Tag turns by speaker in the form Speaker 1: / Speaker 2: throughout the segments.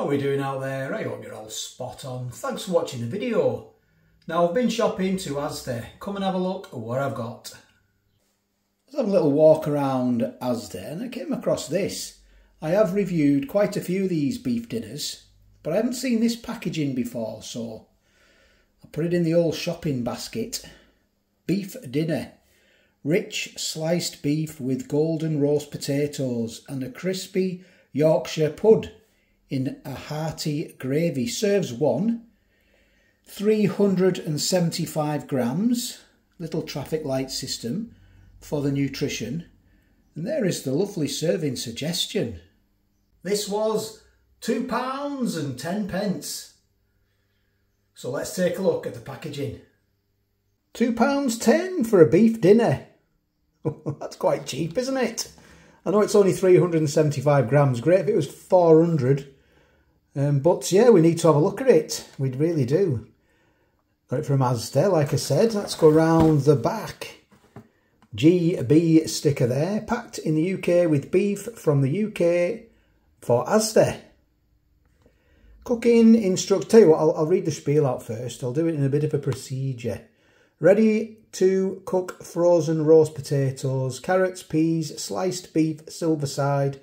Speaker 1: How are we doing out there? I hope you're all spot on. Thanks for watching the video. Now I've been shopping to Asda. Come and have a look at what I've got. I having a little walk around Asda and I came across this. I have reviewed quite a few of these beef dinners, but I haven't seen this packaging before, so I put it in the old shopping basket. Beef dinner. Rich sliced beef with golden roast potatoes and a crispy Yorkshire pud in a hearty gravy. Serves one. 375 grams. Little traffic light system for the nutrition. And there is the lovely serving suggestion. This was two pounds and ten pence. So let's take a look at the packaging. Two pounds ten for a beef dinner. That's quite cheap, isn't it? I know it's only 375 grams. Great if it was 400. Um, but yeah, we need to have a look at it. We really do. Got it from Asda, like I said. Let's go round the back. GB sticker there. Packed in the UK with beef from the UK for Asda. Cooking instructions. Tell you what, I'll, I'll read the spiel out first. I'll do it in a bit of a procedure. Ready to cook frozen roast potatoes, carrots, peas, sliced beef, silver side,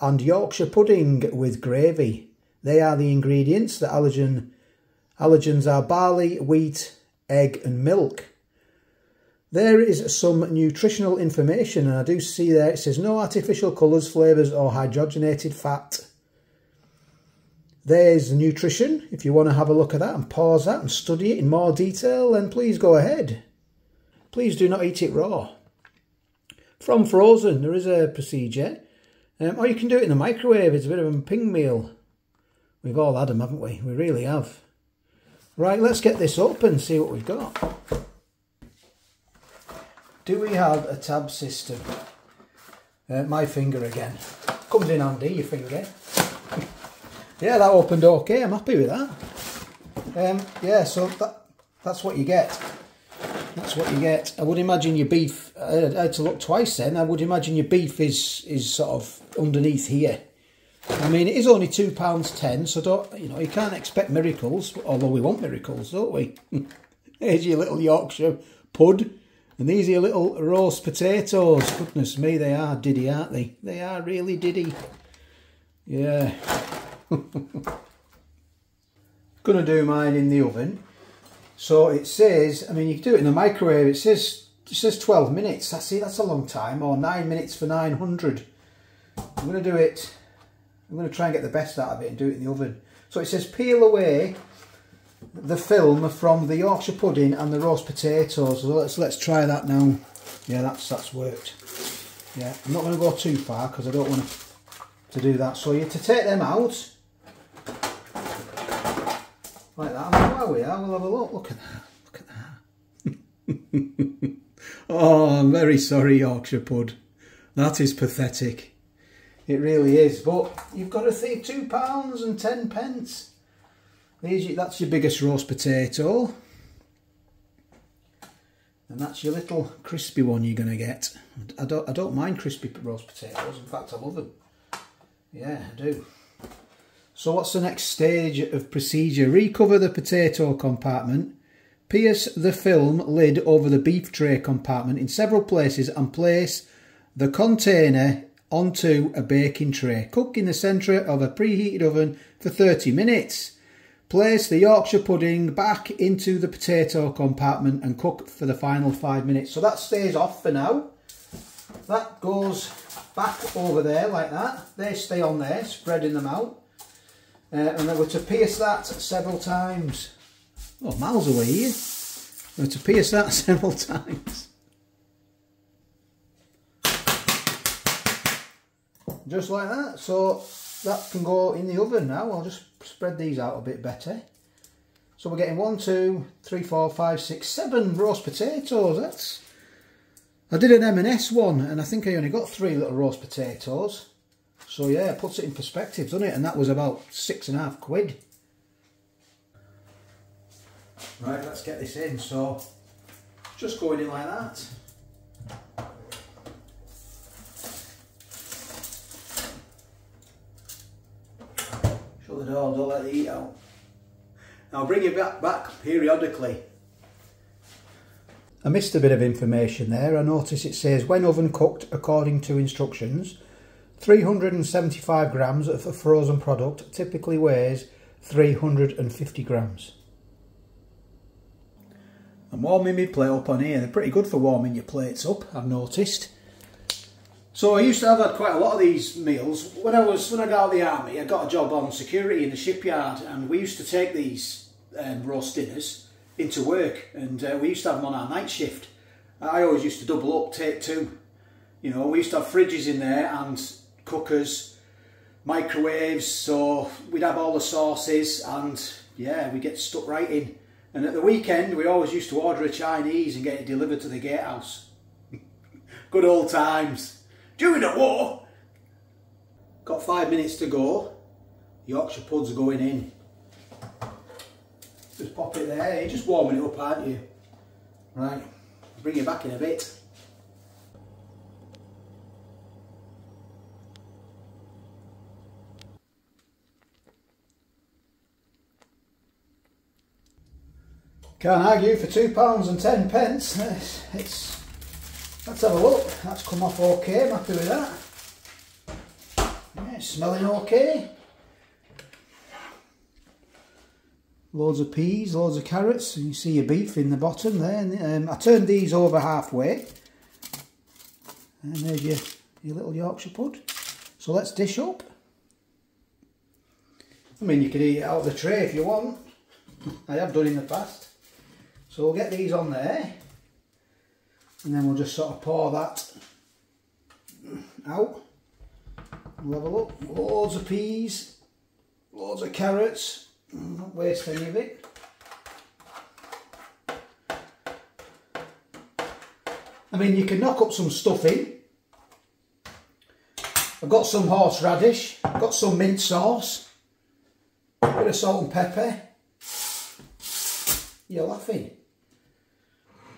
Speaker 1: and Yorkshire pudding with gravy. They are the ingredients. The allergen allergens are barley, wheat, egg, and milk. There is some nutritional information, and I do see there it says no artificial colours, flavours, or hydrogenated fat. There's the nutrition. If you want to have a look at that and pause that and study it in more detail, then please go ahead. Please do not eat it raw. From frozen, there is a procedure. Um, or you can do it in the microwave. It's a bit of a ping meal. We've all had them, haven't we? We really have. Right, let's get this up and see what we've got. Do we have a tab system? Uh, my finger again. Comes in handy, your finger. yeah, that opened okay. I'm happy with that. Um, yeah, so that that's what you get. That's what you get. I would imagine your beef, I had to look twice then, I would imagine your beef is, is sort of underneath here. I mean, it is only £2.10, so don't, you know, you can't expect miracles, although we want miracles, don't we? Here's your little Yorkshire pud. And these are your little roast potatoes. Goodness me, they are diddy, aren't they? They are really diddy. Yeah. Gonna do mine in the oven. So it says, I mean, you can do it in the microwave. It says it says 12 minutes. That's it. That's a long time. Or 9 minutes for 900. I'm to do it. I'm going to try and get the best out of it and do it in the oven. So it says peel away the film from the Yorkshire pudding and the roast potatoes. So let's let's try that now. Yeah, that's that's worked. Yeah, I'm not going to go too far because I don't want to do that. So you to take them out like that. And we are, we'll have a look. Look at that. Look at that. oh, I'm very sorry, Yorkshire Pud. That is pathetic. It really is. But you've got to think two pounds and ten pence. These, that's your biggest roast potato. And that's your little crispy one you're going to get. I don't, I don't mind crispy roast potatoes. In fact, I love them. Yeah, I do. So what's the next stage of procedure? Recover the potato compartment. Pierce the film lid over the beef tray compartment in several places and place the container onto a baking tray. Cook in the centre of a preheated oven for 30 minutes. Place the Yorkshire pudding back into the potato compartment and cook for the final five minutes. So that stays off for now. That goes back over there like that. They stay on there, spreading them out. Uh, and then we're to pierce that several times. Oh, miles away here. We're to pierce that several times. Just like that. So that can go in the oven now. I'll just spread these out a bit better. So we're getting one, two, three, four, five, six, seven roast potatoes. That's. I did an M&S one, and I think I only got three little roast potatoes. So yeah, puts it in perspective, doesn't it? And that was about six and a half quid. Right, let's get this in. So just going in like that. Show Shut the door, don't let the heat out. I'll bring you back, back periodically. I missed a bit of information there. I notice it says when oven cooked according to instructions, 375 grams of a frozen product typically weighs 350 grams. I'm warming my plate up on here. They're pretty good for warming your plates up, I've noticed. So I used to have had quite a lot of these meals. When I was when I got out of the army, I got a job on security in the shipyard, and we used to take these um, roast dinners into work, and uh, we used to have them on our night shift. I always used to double up, take two. You know, we used to have fridges in there and cookers, microwaves, so we'd have all the sauces, and yeah, we get stuck right in. And at the weekend, we always used to order a Chinese and get it delivered to the gatehouse. Good old times during the war. Got five minutes to go. Yorkshire puds are going in. Just pop it there. You're just warming it up, aren't you? Right. Bring it back in a bit. Can't argue for two pounds and ten pence. It's, it's Let's have a look. That's come off okay. I'm happy with that. Yeah, smelling okay. Loads of peas, loads of carrots. You see your beef in the bottom there. Um, I turned these over halfway. And there's your, your little Yorkshire pud. So let's dish up. I mean, you can eat it out of the tray if you want. I have done in the past. So we'll get these on there and then we'll just sort of pour that out. We'll have a look. Loads of peas, loads of carrots. Mm, not waste any of it. I mean, you can knock up some stuffing. I've got some horseradish, I've got some mint sauce, a bit of salt and pepper. You're laughing.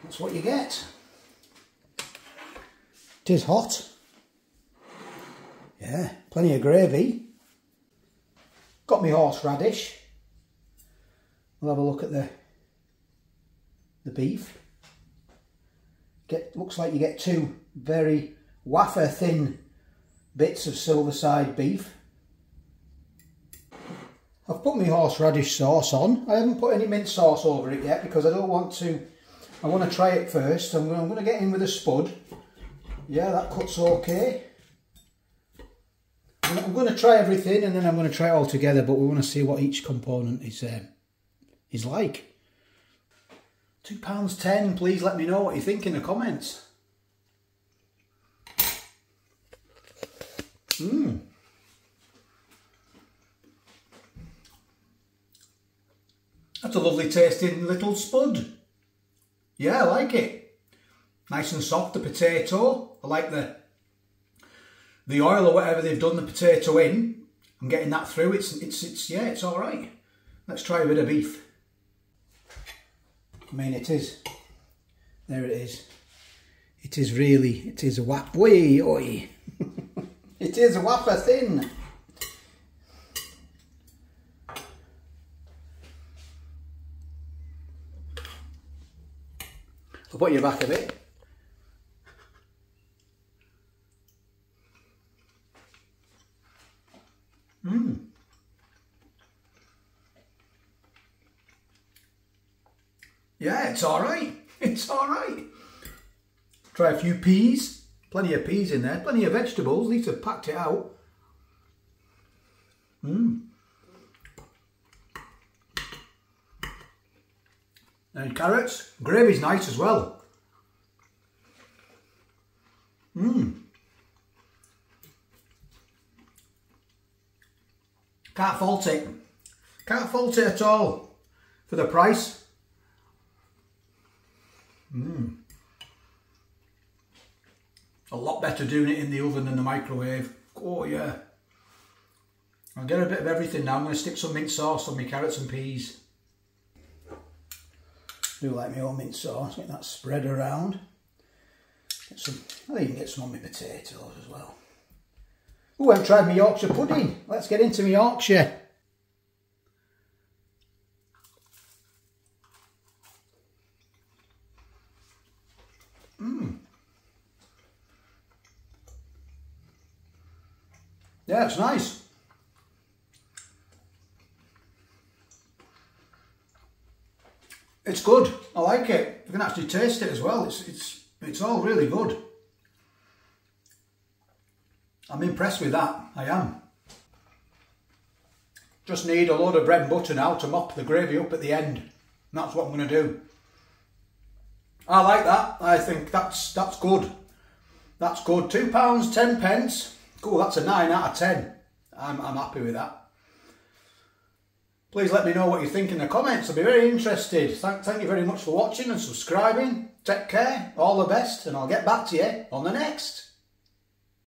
Speaker 1: That's what you get. It is hot. Yeah, plenty of gravy. Got me horseradish. We'll have a look at the the beef. Get looks like you get two very wafer thin bits of silver side beef. I've put my horseradish sauce on. I haven't put any mint sauce over it yet because I don't want to. I want to try it first. I'm going to get in with a spud yeah, that cuts okay. I'm going to try everything and then I'm going to try it all together, but we want to see what each component is um, is like. £2.10, please let me know what you think in the comments. Mmm. That's a lovely tasting little spud. Yeah, I like it. Nice and soft, the potato. I like the the oil or whatever they've done the potato in. I'm getting that through. It's, it's, it's yeah, it's all right. Let's try a bit of beef. I mean, it is. There it is. It is really, it is a whap. Oi, oi. it is a whapper thin. I'll put you back a bit. Mmm. It's all right. It's all right. Try a few peas. Plenty of peas in there. Plenty of vegetables. These have packed it out. Mmm. And carrots. Gravy's nice as well. Mmm. Can't fault it. Can't fault it at all. For the price. Mmm. A lot better doing it in the oven than the microwave. Oh yeah. I'll get a bit of everything now. I'm going to stick some mint sauce on my carrots and peas. Do like my own mint sauce, get that spread around. Get some, I'll even get some on my potatoes as well. Oh, I've tried my Yorkshire pudding. Let's get into my Yorkshire. Yeah, it's nice. It's good. I like it. You can actually taste it as well. It's it's it's all really good. I'm impressed with that. I am. Just need a load of bread and butter now to mop the gravy up at the end. And that's what I'm going to do. I like that. I think that's that's good. That's good. Two pounds ten pence. Cool. That's a nine out of ten. I'm I'm happy with that. Please let me know what you think in the comments. I'll be very interested. Thank, thank you very much for watching and subscribing. Take care. All the best. And I'll get back to you on the next.